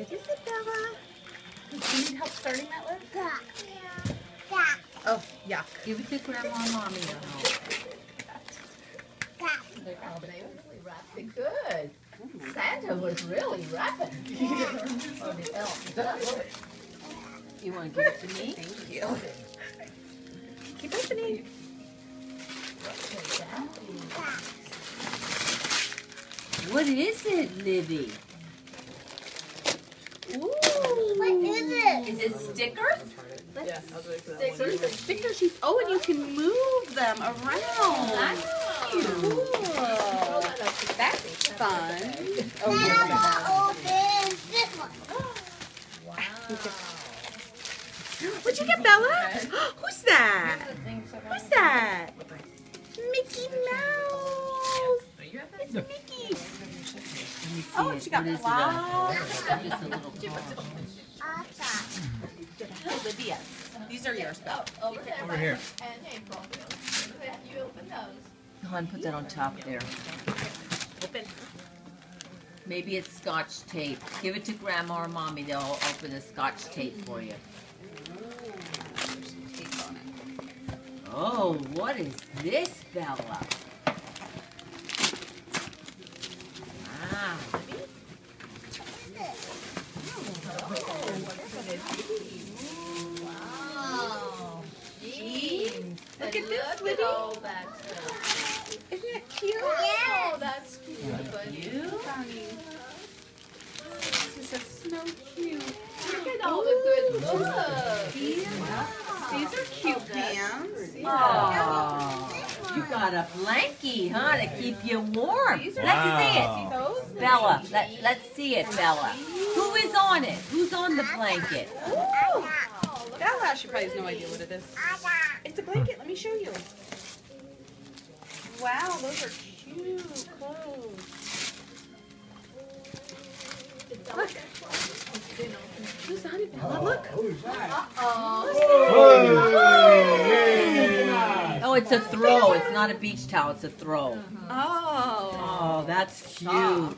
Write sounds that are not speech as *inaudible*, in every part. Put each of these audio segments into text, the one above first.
What is it, Bella? Do you need help starting that, Liv? Oh, yeah. Give it to Grandma and Mommy to help. Oh, they really wrapped it good. Santa was really wrapping. Or the elf. You want to give it to me? Thank you. Keep opening. What is it, Livy? What is it? Is it stickers? Yeah, Stickers and sticker sheets. Oh, and you can move them around. Oh, That's Cool. That's fun. Oh, Now yeah. I'll open this one. Wow. What'd you get, Bella? *gasps* Who's that? Who's that? Mickey Mouse. It's Mickey. Let me see Oh, she got What is it? flowers. Just a little. Olivia. These are yours, Bella. Over there. Over here. And April. You open those. Go on, put that on top there. Open. Maybe it's scotch tape. Give it to Grandma or Mommy. They'll open the scotch tape for you. Oh, what is this, Bella? Wow. Wow. Jeans. Look at this, Look at all that stuff. Isn't that cute? Oh, that's cute. But You? This is so cute. look at all the good looks. These, these are cute oh, pants. Oh, you got a blankie, huh, to keep you warm. These are Let's see it. Bella, let, let's see it, Bella. Who is on it? Who's on the blanket? Bella, she probably has no idea what it is. It's a blanket. Let me show you. Wow, those are cute clothes. Look. Who's on it, Bella? Look. Oh, Oh, it's a throw. It's not a beach towel. It's a throw. Oh. Oh, that's cute. Oh,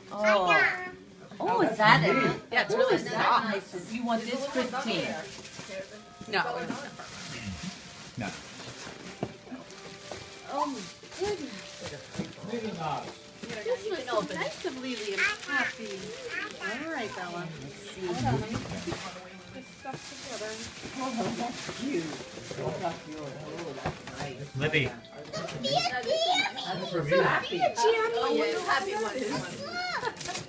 oh, is that it? Yeah, it's really soft. nice? You want this, Christine? No. No. Oh my goodness. This was so nice of Lily and Happy. All right, Bella. Hold on, let me put this stuff together. Oh, that's cute. Oh, that's yours. Oh, that's nice. Libby. That's for me. Happy. Oh, yeah, happy one is one. Oh,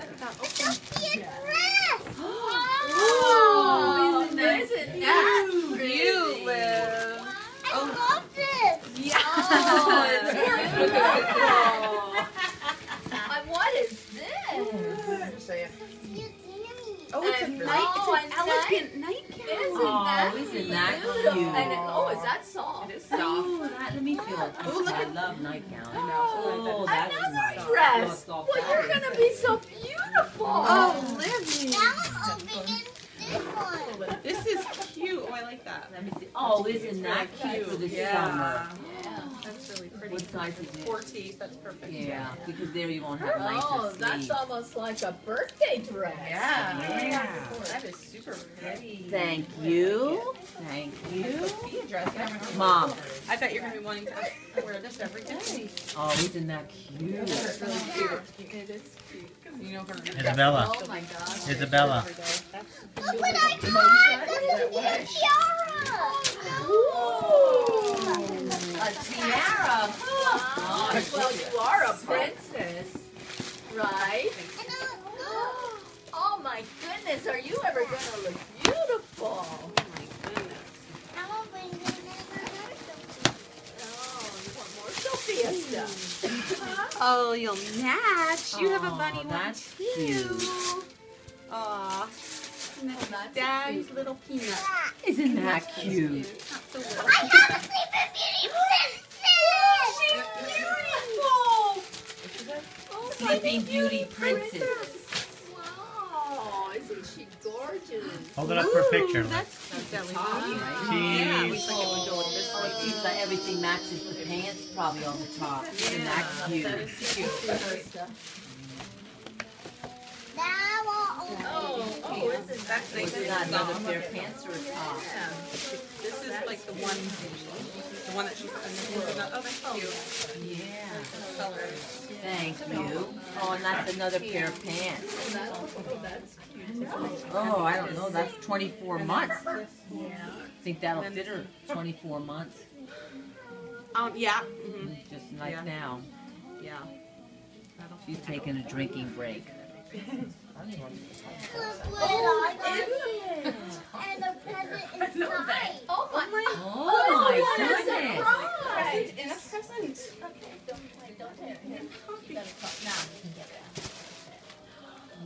Oh. Another dress. Oh, it's all Well, you're gonna be so beautiful. Oh, Livy. Now I'm opening this one. Oh, this is cute. Oh, I like that. Let me see. Oh, isn't that cute for the summer? That's really pretty. What size is it? 40s, that's perfect. Yeah, because there you won't have Oh, that's almost like a birthday dress. Yeah. Yeah. That is super pretty. Thank you. Thank you. Sofia dress. Mom. I bet you're going to be wanting to wear this every day. Oh, isn't that cute? It's really cute. It is cute. You know her. Isabella. Oh my gosh. Isabella. Look what I got. Look at the tiara. A tiara. Oh, well, you are a princess, right? And it looks. Oh my goodness, are you ever gonna look beautiful? Oh my goodness. I'm opening this Oh, you want more Sofia stuff? Oh, you'll match. You have a Aw, bunny one that's too. cute. Aw. And Oh, that's that's Daddy's cute. little peanut. Isn't that cute? Not so. I got a Sleeping Beauty princess. Oh, Sleeping Beauty Princess. wow, isn't she gorgeous? Hold it up for a picture. Ooh, That's cute, Ellie. Cheese. Yeah, we think it would go with this Oh, it seems like everything matches the pants probably on the top. Isn't that cute? That is cute. Now I'll open Oh, oh, is That's nice. And that another soft. pair of pants or top? Yeah. This is like the one, the one that she's, oh, that's cute. Yeah. Thank you. Oh, and that's another pair of pants. Oh, I don't know, that's twenty-four months. Yeah. Think that'll fit her, twenty-four months, Um, yeah, mhm, just Yeah. like now. yeah. She's taking a drinking break. *laughs*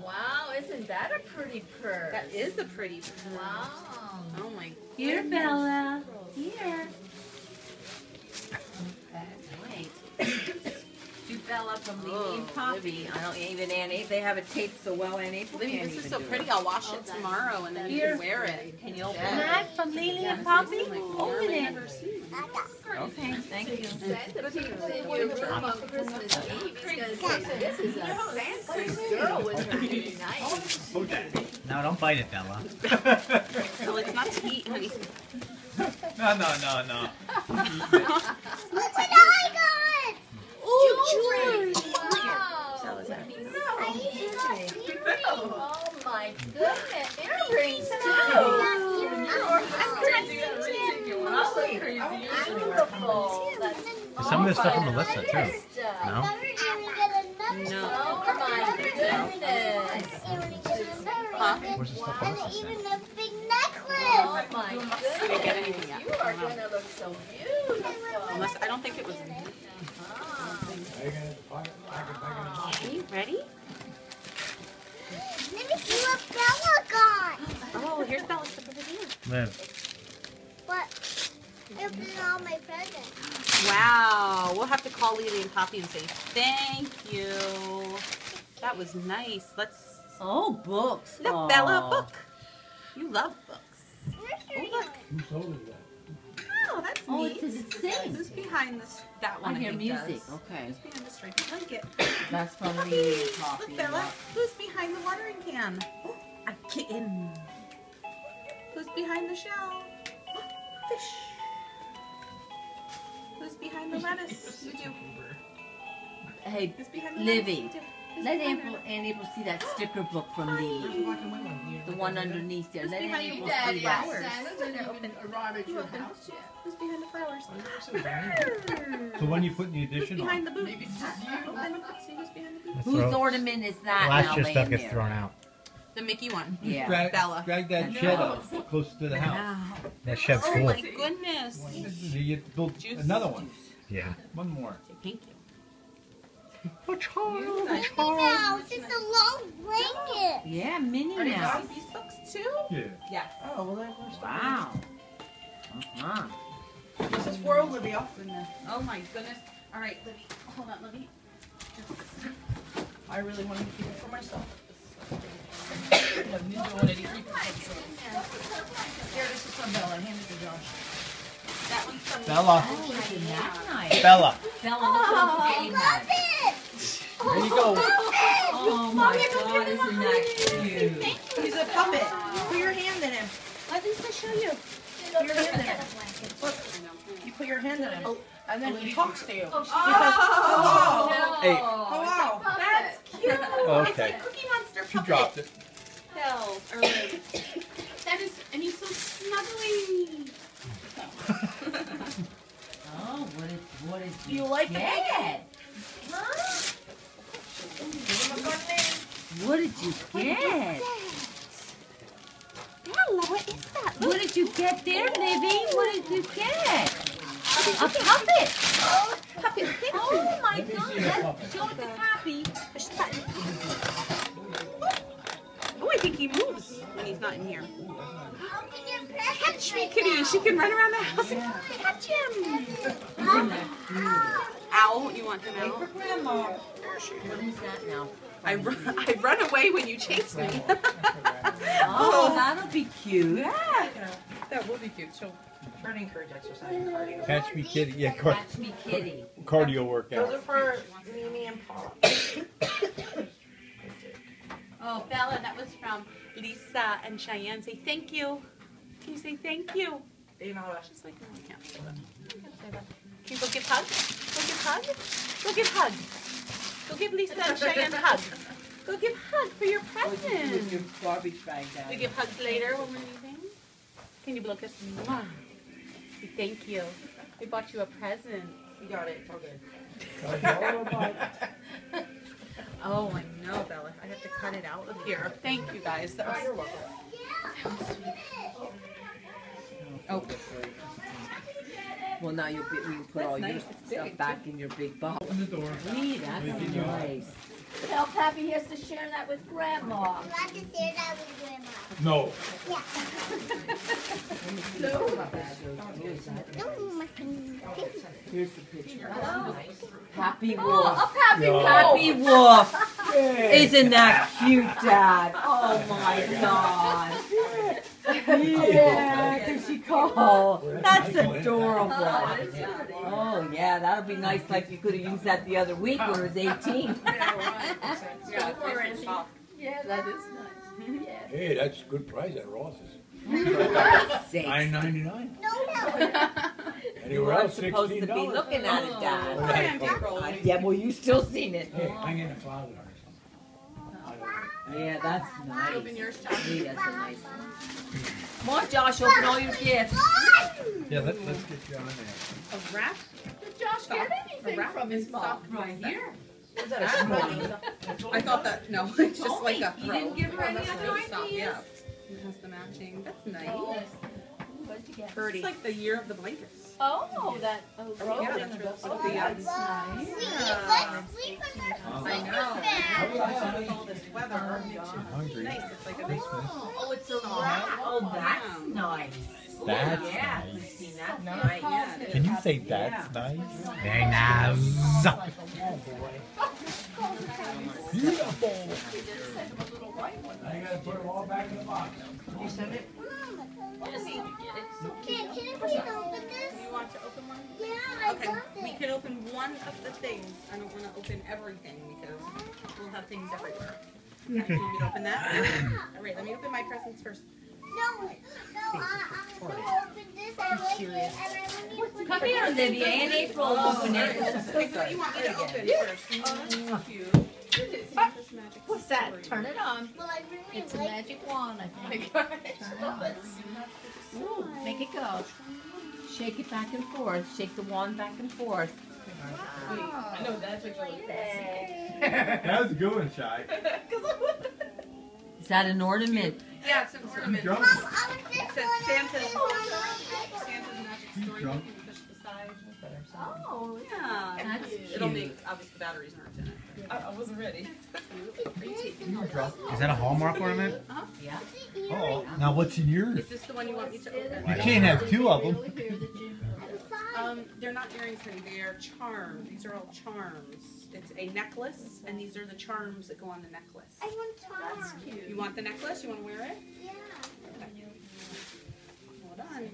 Wow, isn't that a pretty purse? That is a pretty purse. Wow. Oh my. Here, Bella, here. Wait. To Bella from Lily and Oh, Poppy. I don't even Aunt April, they have it taped so well, Aunt April Libby, this is so do it. pretty. I'll wash it tomorrow and then you can wear it. Can you open it? Hi, from Lily and Poppy. Open it. Okay, thank you. Santa peeks in your room on Christmas Eve. He's gonna say, this is a fancy girl with her new night. No, don't bite it, Bella. Well, it's not to eat, honey. No, no, no, no. Look what I got. Jewelry! Jewelry. Wow. I even got earrings. Oh my goodness, earrings too. Beautiful. That's Some of this Melissa, too. good stuff. No? Never get another No. Oh my goodness. Even get another Huh? ring. Where's the stuff And Melissa even sent? a big Oh necklace. my didn't get anything goodness. yet. You are gonna look so beautiful. Unless, I don't think it was in here. Ah. Are you ready? Let me see what Bella got. Oh, here's Bella's stuff over here. Liv. What? Open all my presents. Wow. We'll have to call Lily and Poppy and say, thank you. That was nice. Let's Oh, books. look, Aw. Bella, book. You love books. Oh, look. Oh, that's Oh, neat. it says it sings. Who's behind this? That one. I hear think music, does. okay. Who's behind the stripy blanket? That's from Poppy. Lily and Poppy. Look, Bella. Who's behind the watering can? A kitten. Who's behind the shell? Fish. Who's behind the lettuce? You do. Hey, Who's behind the Livy. lettuce? You do. Who's let behind April, it? Aunt April see that sticker book from Lily. The one underneath there. Who's Let Aunt behind April Dad? see Yes. that. Santa's didn't even arrive at your house yet. Who's behind the flowers? So when you put in the addition behind the boots? Who's behind the boots? Whose ornament is that last now year's stuff gets thrown out. The Mickey one. Yeah. Drag, Bella. drag that That's shed up close to the house. Wow. That shed's Oh full. my goodness. You get to build Juice. another one. Yeah. One more. Thank you. A child, Nice. a child. Wow, it's just a long blanket. Yeah, Minnie Are you now. got these books too? Yeah. Yes. Oh, well, that was Wow. Uh-huh. This is for Libby. Off in the. Oh my goodness. All right, Libby. Hold on, Libby. I really wanted to keep it for myself. I've been doing it every Here, this is from Bella. Hand it to Josh. That one's from Bella. Oh, isn't that nice? Bella. Bella, look what oh, Love it. There you go. Oh my god, isn't that cute? He's a puppet. Put your hand in him. Let Lisa show you. Put your hand in him. Look, you put your hand in him. And then he oh, talks to you. Oh, he says, Oh, no. Hey. oh, wow. That's cute. It's Okay. like Cookie Monster She puppet. dropped it. Hell, or that is, and he's so snuggly. Oh, what did, what did Do you like get? Give him a good name. What did you get? Bella, what is that? What did you get there, Livy? What did you get? A. Puppet. She can run around the house and catch him. Owl, you want him For out? Grandma. What is that now? I run, I run away when you chase me. *laughs* Oh, that'll be cute. yeah. That will be cute. So, turning courage exercise and cardio. Catch me kitty. Yeah, car- Catch me kitty. *laughs* cardio workout. Those are for Mimi and Paul. *coughs* Oh, Bella, that was from Lisa and Cheyenne say thank you. Can you say thank you? You know what? She's like, no, I can't say that. I can't say that. Can you go give hug? Go give hug? Go give hug. Go give Lisa and Cheyenne a hug. Go give hug for your present. Your garbage bag down. We give hugs later when we're leaving. Can you blow kiss? Mwah. Say Thank you. We bought you a present. You got it. It's all good. *laughs* Oh, I know, Bella. I have to cut it out of here. Thank you guys. That was, oh, Well, now you'll be, you put all your nice. It's stuff back in your big box. Open the door. Gee, that's nice. Tell Pappy he has to share that with Grandma. Not to share that with grandma. No. Yeah. No. No, my pinky. Here's the picture. Happy Oh, Wolf. a Pappy Yeah. Happy Wolf. Isn't that cute, Dad? Oh my *laughs* God. Yeah, can oh, she oh, call? That's adorable. Oh yeah, that'll be nice. Like you could have used that the other week when it was 18. *laughs* yeah, it's nice. Yeah, that is nice. Yeah. Hey, that's a good price at Ross's. Sakes. Nine ninety nine. No, no. You *laughs* Anywhere weren't else, supposed to be looking at it, Dad. I am big roll. Yeah, well, you still seen it. Hey, hang in the closet or something. Yeah, that's nice. Open yours, Josh. Gee, that's a nice one. Come on, Josh, open all your gifts. Yeah, let, let's get you on there. A wrap? Did Josh get anything from his mom? Right here. Is that a small? I thought that, no, it's *laughs* just like a You throw. didn't give her any other ideas? Yeah. It has the matching. That's nice. Oh. What'd you get? It's like the year of the blankets. Oh, that, oh, oh Yeah, that's in the real- Oh, the, that's nice. Sleep, let's sleep in our I know. With all this weather, it makes Hungry. nice. It's like a nice. Oh, it's a wrap. Oh, that's nice. That's yeah, nice. Christine, that's Right, nice. yeah. Can you say that's nice? Very nice. I gotta put them all back in the box. You send it? Can, can it please open this? You want to open one? Yeah, I Okay, we can open one of the things. I don't want to open everything because we'll have things everywhere. Okay, you want me to open that? *coughs* All right, let me open my presents first. No, no, I, I'm gonna open this. I like it, and I want you to Come here, Olivia. And April will oh, open it. Okay, so what you want me to open first? Oh, that's cute. Santa's ah. magic What's that? Turn it on. Well, I really It's a like magic wand, I think. *laughs* Oh Ooh, make it go. Shake it back and forth. Shake the wand back and forth. I know that's what you're That was a good one, Shy. *laughs* Is that an ornament? Yeah, it's an ornament. It Mom, I was just says Santa's, oh, Santa's magic story. You can push the side. Oh, Yeah. That's It'll cute. make, obviously the batteries aren't in it. I, I wasn't ready. *laughs* Is that a Hallmark ornament? Yeah. Oh. Now what's in yours? Is this the one you want me to open? You can't have two of them. Um, they're not earrings, honey. They are charms. These are all charms. It's a necklace, and these are the charms that go on the necklace. I want Tom. You want the necklace? You want to wear it? Yeah. Hold on.